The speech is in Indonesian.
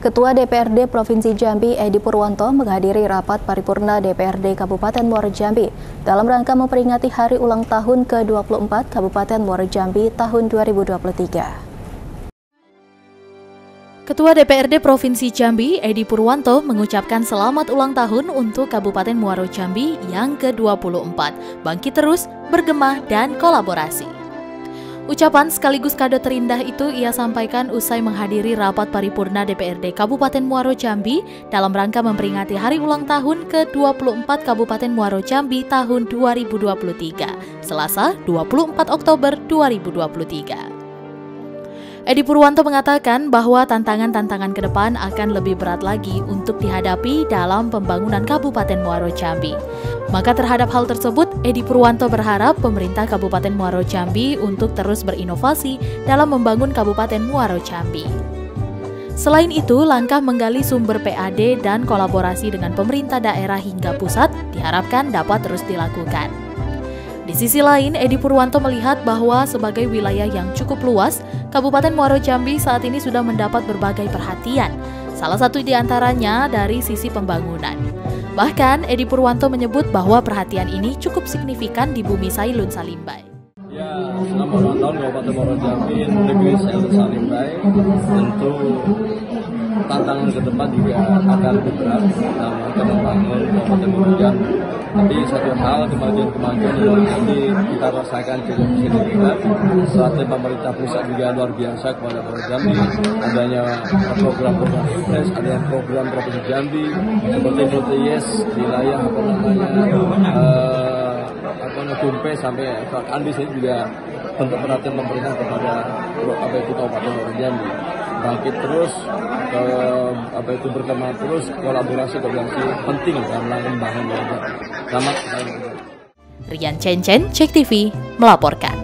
Ketua DPRD Provinsi Jambi Edi Purwanto menghadiri rapat paripurna DPRD Kabupaten Muaro Jambi dalam rangka memperingati hari ulang tahun ke-24 Kabupaten Muaro Jambi tahun 2023. Ketua DPRD Provinsi Jambi, Edi Purwanto, mengucapkan selamat ulang tahun untuk Kabupaten Muaro Jambi yang ke-24. Bangkit terus, bergema, dan kolaborasi. Ucapan sekaligus kado terindah itu ia sampaikan usai menghadiri rapat paripurna DPRD Kabupaten Muaro Jambi dalam rangka memperingati hari ulang tahun ke-24 Kabupaten Muaro Jambi tahun 2023, Selasa 24 Oktober 2023. Edi Purwanto mengatakan bahwa tantangan-tantangan ke depan akan lebih berat lagi untuk dihadapi dalam pembangunan Kabupaten Muaro Jambi. Maka terhadap hal tersebut, Edi Purwanto berharap pemerintah Kabupaten Muaro Jambi untuk terus berinovasi dalam membangun Kabupaten Muaro Jambi. Selain itu, langkah menggali sumber PAD dan kolaborasi dengan pemerintah daerah hingga pusat diharapkan dapat terus dilakukan. Di sisi lain, Edi Purwanto melihat bahwa sebagai wilayah yang cukup luas, Kabupaten Muaro Jambi saat ini sudah mendapat berbagai perhatian, salah satu di antaranya dari sisi pembangunan. Bahkan, Edi Purwanto menyebut bahwa perhatian ini cukup signifikan di bumi Sailun Salimbai. Ya, selama ulang tahun Kabupaten Muaro Jambi, negeri Sailun Salimbai, tentu tantangan ke depan juga akan berat dalam rangka membangun Kabupaten Jambi. Tapi satu hal kemajuan-kemajuan yang nanti kita rasakan cukup signifikan. Saat pemerintah pusat juga luar biasa kepada Muaro Jambi, adanya program-program impres, ada program Provinsi Jambi, seperti Yes, wilayah apa namanya, uh, apa Tumpe sampai ke Andis ini juga bentuk perhatian pemerintah kepada apa itu Kabupaten Jambi bangkit terus ke apa itu berkembang terus kolaborasi kolaborasi. Penting dalam membangun Selamat Rian Cencen, Cek TV, melaporkan.